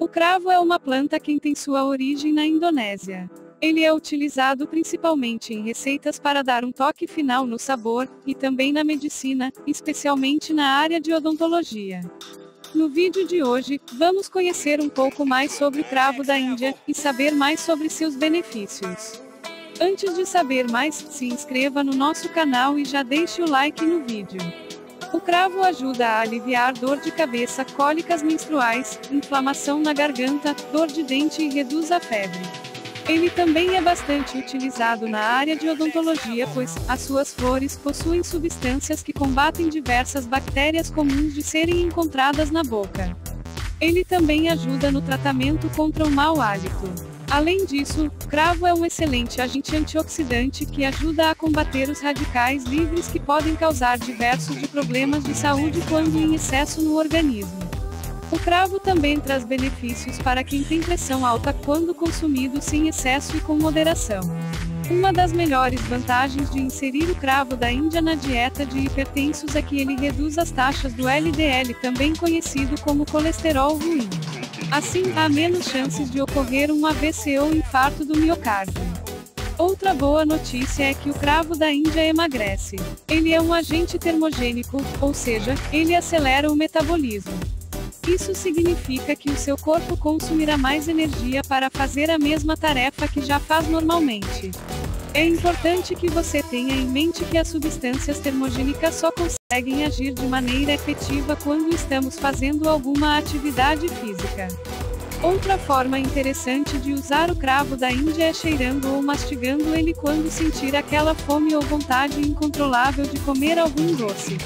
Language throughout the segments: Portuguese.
O cravo é uma planta que tem sua origem na Indonésia. Ele é utilizado principalmente em receitas para dar um toque final no sabor, e também na medicina, especialmente na área de odontologia. No vídeo de hoje, vamos conhecer um pouco mais sobre o cravo da Índia, e saber mais sobre seus benefícios. Antes de saber mais, se inscreva no nosso canal e já deixe o like no vídeo. O cravo ajuda a aliviar dor de cabeça, cólicas menstruais, inflamação na garganta, dor de dente e reduz a febre. Ele também é bastante utilizado na área de odontologia, pois as suas flores possuem substâncias que combatem diversas bactérias comuns de serem encontradas na boca. Ele também ajuda no tratamento contra o mau hálito. Além disso, cravo é um excelente agente antioxidante que ajuda a combater os radicais livres que podem causar diversos de problemas de saúde quando em excesso no organismo. O cravo também traz benefícios para quem tem pressão alta quando consumido sem excesso e com moderação. Uma das melhores vantagens de inserir o cravo da Índia na dieta de hipertensos é que ele reduz as taxas do LDL, também conhecido como colesterol ruim. Assim, há menos chances de ocorrer um AVC ou infarto do miocárdio. Outra boa notícia é que o cravo da Índia emagrece. Ele é um agente termogênico, ou seja, ele acelera o metabolismo. Isso significa que o seu corpo consumirá mais energia para fazer a mesma tarefa que já faz normalmente. É importante que você tenha em mente que as substâncias termogênicas só conseguem agir de maneira efetiva quando estamos fazendo alguma atividade física. Outra forma interessante de usar o cravo da Índia é cheirando ou mastigando ele quando sentir aquela fome ou vontade incontrolável de comer algum doce.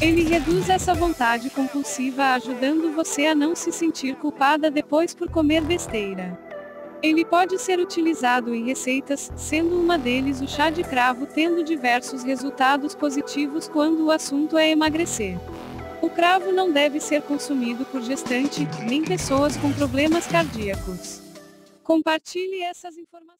Ele reduz essa vontade compulsiva, ajudando você a não se sentir culpada depois por comer besteira. Ele pode ser utilizado em receitas, sendo uma deles o chá de cravo tendo diversos resultados positivos quando o assunto é emagrecer. O cravo não deve ser consumido por gestante, nem pessoas com problemas cardíacos. Compartilhe essas informações.